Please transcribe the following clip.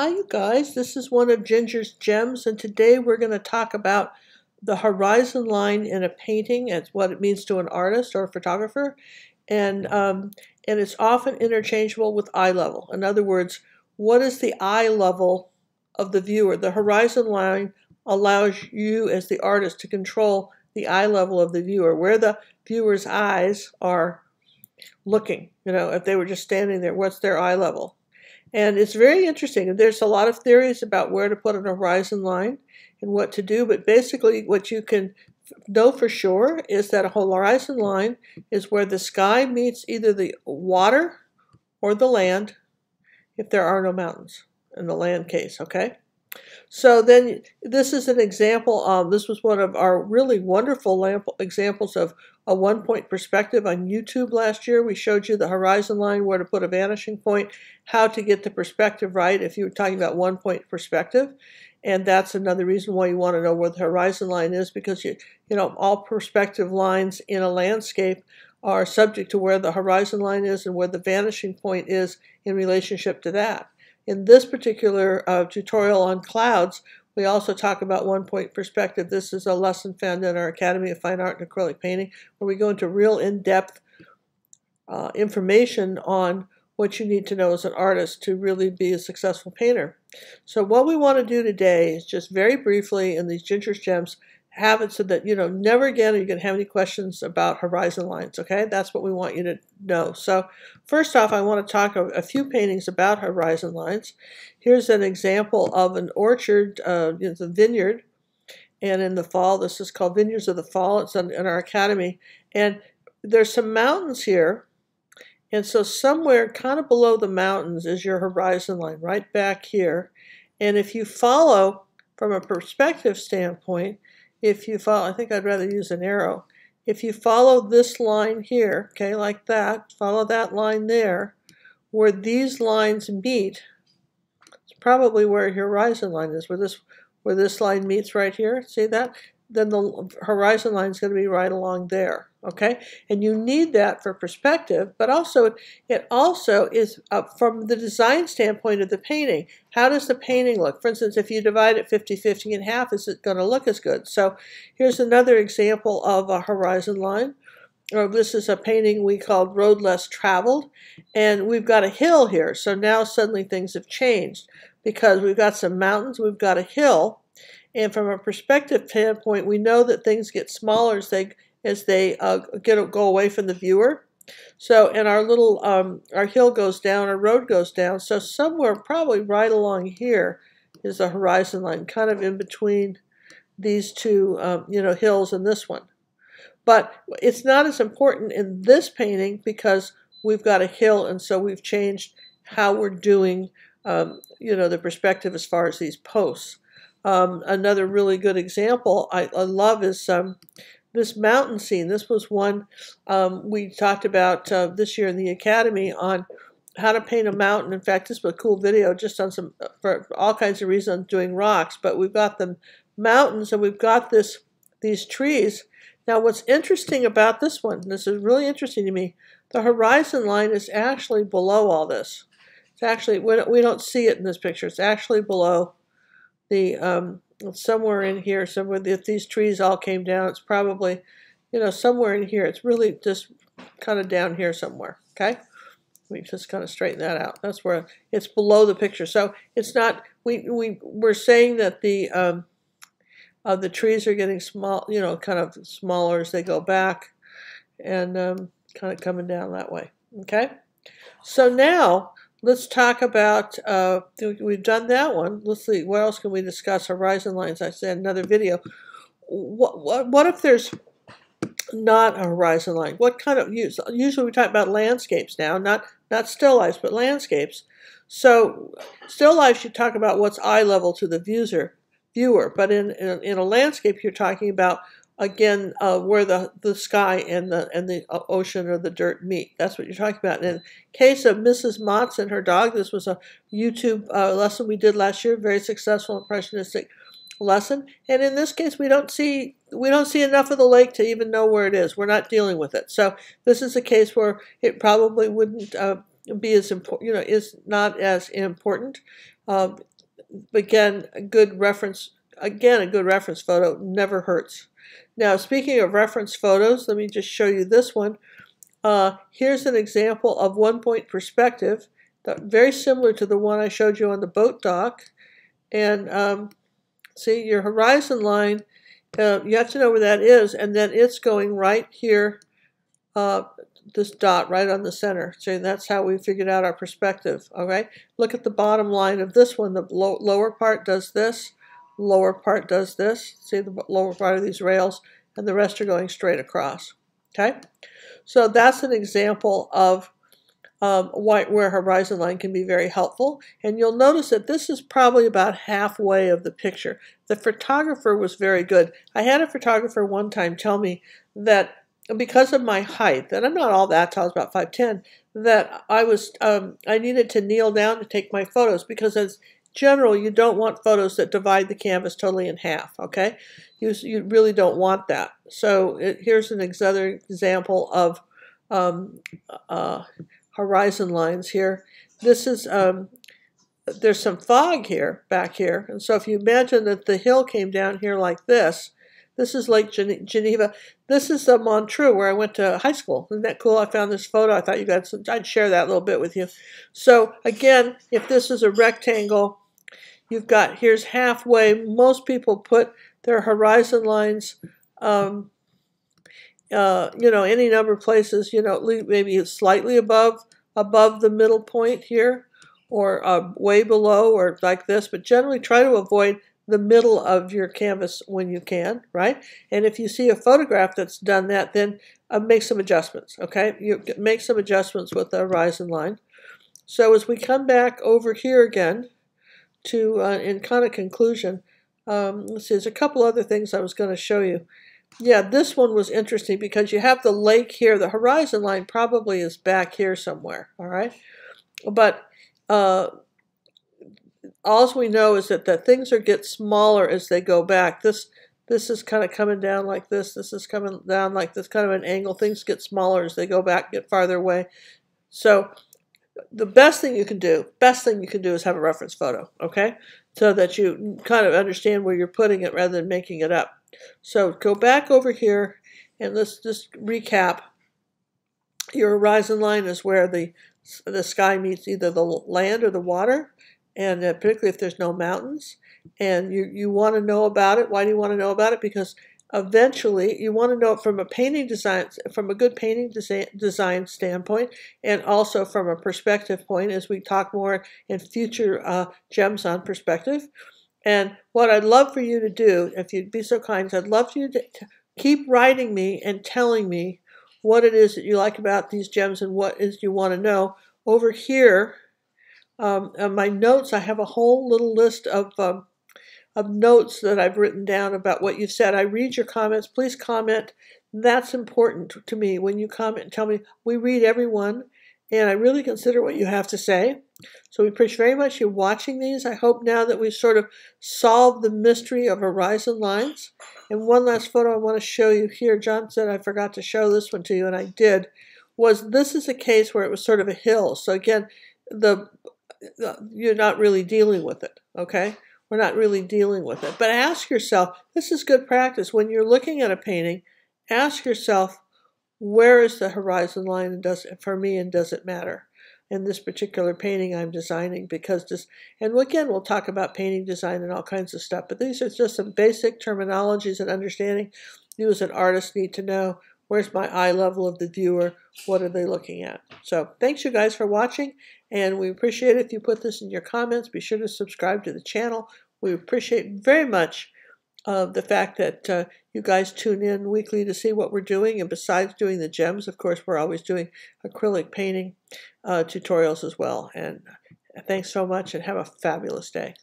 Hi, you guys. This is one of Ginger's gems, and today we're going to talk about the horizon line in a painting and what it means to an artist or a photographer, and um, and it's often interchangeable with eye level. In other words, what is the eye level of the viewer? The horizon line allows you as the artist to control the eye level of the viewer, where the viewer's eyes are looking. You know, if they were just standing there, what's their eye level? And it's very interesting. There's a lot of theories about where to put an horizon line and what to do, but basically, what you can know for sure is that a horizon line is where the sky meets either the water or the land if there are no mountains in the land case, okay? So then this is an example this was one of our really wonderful examples of a one point perspective on YouTube last year. We showed you the horizon line, where to put a vanishing point, how to get the perspective right if you were talking about one point perspective. And that's another reason why you want to know where the horizon line is because you, you know, all perspective lines in a landscape are subject to where the horizon line is and where the vanishing point is in relationship to that. In this particular uh, tutorial on clouds, we also talk about one point perspective. This is a lesson found in our Academy of Fine Art and Acrylic Painting where we go into real in-depth uh, information on what you need to know as an artist to really be a successful painter. So what we want to do today is just very briefly in these Ginger's Gems have it so that, you know, never again are you going to have any questions about horizon lines, okay? That's what we want you to know. So first off, I want to talk a, a few paintings about horizon lines. Here's an example of an orchard, uh, it's a vineyard, and in the fall, this is called Vineyards of the Fall. It's in, in our academy. And there's some mountains here, and so somewhere kind of below the mountains is your horizon line, right back here. And if you follow from a perspective standpoint, if you follow, I think I'd rather use an arrow. If you follow this line here, okay, like that, follow that line there, where these lines meet, it's probably where your horizon line is, where this where this line meets right here. See that? Then the horizon line is going to be right along there. Okay, and you need that for perspective, but also it also is uh, from the design standpoint of the painting. How does the painting look? For instance, if you divide it 50-50 in half, is it going to look as good? So here's another example of a horizon line. Or this is a painting we called Road Less Traveled, and we've got a hill here. So now suddenly things have changed because we've got some mountains, we've got a hill, and from a perspective standpoint, we know that things get smaller as they as they uh, get go away from the viewer. So, and our little um, our hill goes down, our road goes down. So somewhere, probably right along here, is the horizon line, kind of in between these two, um, you know, hills and this one. But it's not as important in this painting because we've got a hill, and so we've changed how we're doing, um, you know, the perspective as far as these posts. Um, another really good example I, I love is um, this mountain scene. This was one um, we talked about uh, this year in the academy on how to paint a mountain. In fact, this was a cool video just on some for all kinds of reasons doing rocks. But we've got the mountains and we've got this these trees. Now, what's interesting about this one, this is really interesting to me, the horizon line is actually below all this. It's actually, we don't see it in this picture. It's actually below the um, somewhere in here, somewhere if these trees all came down, it's probably, you know, somewhere in here. It's really just kind of down here somewhere. Okay, we just kind of straighten that out. That's where it's below the picture. So it's not. We we we're saying that the um, uh, the trees are getting small, you know, kind of smaller as they go back, and um, kind of coming down that way. Okay, so now let's talk about, uh, we've done that one. Let's see, what else can we discuss? Horizon lines, I said another video. What, what, what if there's not a horizon line? What kind of, use? usually we talk about landscapes now, not, not still lifes, but landscapes. So still life, you talk about what's eye level to the viewer, viewer. but in, in, in a landscape, you're talking about again uh, where the, the sky and the and the uh, ocean or the dirt meet. That's what you're talking about. And in case of Mrs. Motts and her dog, this was a YouTube uh, lesson we did last year, very successful impressionistic lesson. And in this case, we don't see we don't see enough of the lake to even know where it is. We're not dealing with it. So this is a case where it probably wouldn't uh, be as important. You know, is not as important. Um, again, a good reference, again, a good reference photo never hurts. Now, speaking of reference photos, let me just show you this one. Uh, here's an example of one-point perspective, very similar to the one I showed you on the boat dock. And um, see, your horizon line, uh, you have to know where that is, and then it's going right here, uh, this dot right on the center. So that's how we figured out our perspective, right? Look at the bottom line of this one. The lower part does this, lower part does this. See the lower part of these rails, and the rest are going straight across, okay? So that's an example of um, where horizon line can be very helpful. And you'll notice that this is probably about halfway of the picture. The photographer was very good. I had a photographer one time tell me that because of my height, and I'm not all that tall, I was about 5'10", that I was um, I needed to kneel down to take my photos because as general, you don't want photos that divide the canvas totally in half, okay? You, you really don't want that. So it, here's an example of um, uh, horizon lines here. This is, um, there's some fog here, back here. And so if you imagine that the hill came down here like this, this is Lake Geneva. This is the Montreux where I went to high school. Isn't that cool? I found this photo. I thought you guys, I'd share that a little bit with you. So again, if this is a rectangle, you've got, here's halfway. Most people put their horizon lines, um, uh, you know, any number of places, you know, maybe slightly above above the middle point here or uh, way below or like this, but generally try to avoid the middle of your canvas when you can, right? And if you see a photograph that's done that, then uh, make some adjustments, okay? You make some adjustments with the horizon line. So as we come back over here again to, uh, in kind of conclusion, um, let's see, there's a couple other things I was going to show you. Yeah, this one was interesting because you have the lake here. The horizon line probably is back here somewhere, all right? But uh, all we know is that, that things are get smaller as they go back. This this is kind of coming down like this. This is coming down like this, kind of an angle. Things get smaller as they go back, get farther away. So the best thing you can do, best thing you can do is have a reference photo, okay? So that you kind of understand where you're putting it rather than making it up. So go back over here and let's just recap. Your horizon line is where the, the sky meets either the land or the water, and uh, particularly if there's no mountains. And you, you want to know about it. Why do you want to know about it? Because eventually you want to know it from a painting design from a good painting design, standpoint and also from a perspective point as we talk more in future uh, gems on perspective and what i'd love for you to do if you'd be so kind i'd love for you to keep writing me and telling me what it is that you like about these gems and what is you want to know over here um, my notes i have a whole little list of um, of notes that I've written down about what you've said. I read your comments. Please comment. That's important to me. When you comment and tell me, we read everyone, and I really consider what you have to say. So we appreciate very much you watching these. I hope now that we've sort of solved the mystery of horizon lines. And one last photo I want to show you here. John said I forgot to show this one to you, and I did. Was this is a case where it was sort of a hill. So again, the Uh, you're not really dealing with it. Okay. We're not really dealing with it. But ask yourself, this is good practice. When you're looking at a painting, ask yourself, where is the horizon line and does it for me and does it matter? in this particular painting I'm designing because this, and again we'll talk about painting design and all kinds of stuff but these are just some basic terminologies and understanding you as an artist need to know where's my eye level of the viewer what are they looking at so thanks you guys for watching and we appreciate if you put this in your comments. Be sure to subscribe to the channel. We appreciate very much uh, the fact that uh, you guys tune in weekly to see what we're doing. And besides doing the gems, of course, we're always doing acrylic painting uh, tutorials as well. And thanks so much and have a fabulous day.